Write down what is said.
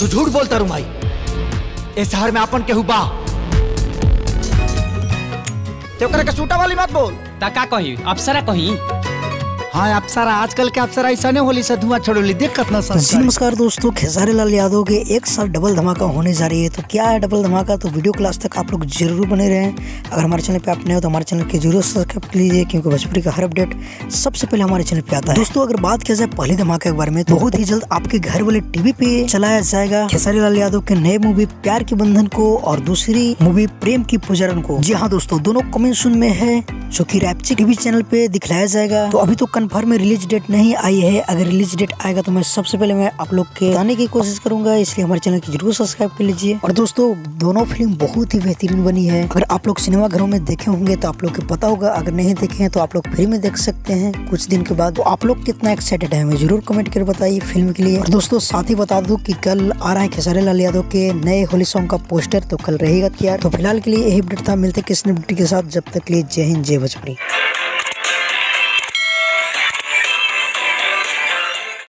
तू झूठ बोलता रू भाई। ए शहर में अपन केहू बा। ते के सूटा वाली मत बोल। ता का कही? अप्सरा कही? हाँ अप्सरा आजकल के अप्सरा ऐसा नहीं होली से धुआँ छोड़ोली दिक्कत ना तो जी नमस्कार दोस्तों खेसारी लाल यादव के एक साल डबल धमाका होने जा रही है। तो क्या है डबल धमाका? तो वीडियो क्लास तक आप लोग ज़रूर बने रहें। अगर हमारे चैनल पे आप नए हो तो हमारे चैनल के ज़रूर सब्सक्राइब कर लीजिए क्योंकि भोजपुरी का हर अपडेट सबसे पहले हमारे चैनल पे आता है। दोस्तों अगर बात किया जाए पहले धमाके के बारे में तो बहुत ही जल्द आपके घर वाले टीवी पे चलाया जाएगा खेसारी लाल यादव के नए मूवी प्यार के बंधन को और दूसरी मूवी प्रेम की पुजारन को। जी हाँ दोस्तों दोनों कमेंट सुन में है जो की रैपची टीवी चैनल पे दिखलाया जाएगा। तो अभी तो कंफर्म रिलीज़ डेट नहीं आई है। अगर रिलीज़ डेट आएगा तो मैं सबसे पहले मैं आप लोग के बताने की कोशिश करूँगा। इसलिए हमारे चैनल की ज़रूर सब्सक्राइब कर लीजिए। और दोस्तों, दोनों फ़िल्म बहुत ही बेहतरीन बनी है। अगर आप लोग सिनेमा घरों में देखे होंगे तो आप लोग को पता होगा। अगर नहीं देखे हैं तो आप लोग फ्री में देख सकते हैं। कुछ दिन के बाद तो आप लोग कितना एक्साइटेड है, हमें ज़रूर कमेंट कर बताइए फ़िल्म के लिए। और दोस्तों, साथ ही बता दूँ की कल आ रहा है खेसारी लाल यादव के नए होली सॉन्ग का पोस्टर तो कल रहेगा तैयार। तो फ़िलहाल के लिए यही अपडेट था। मिलते किस के साथ। जब तक लिए जय हिंद, जय भोजपुरी।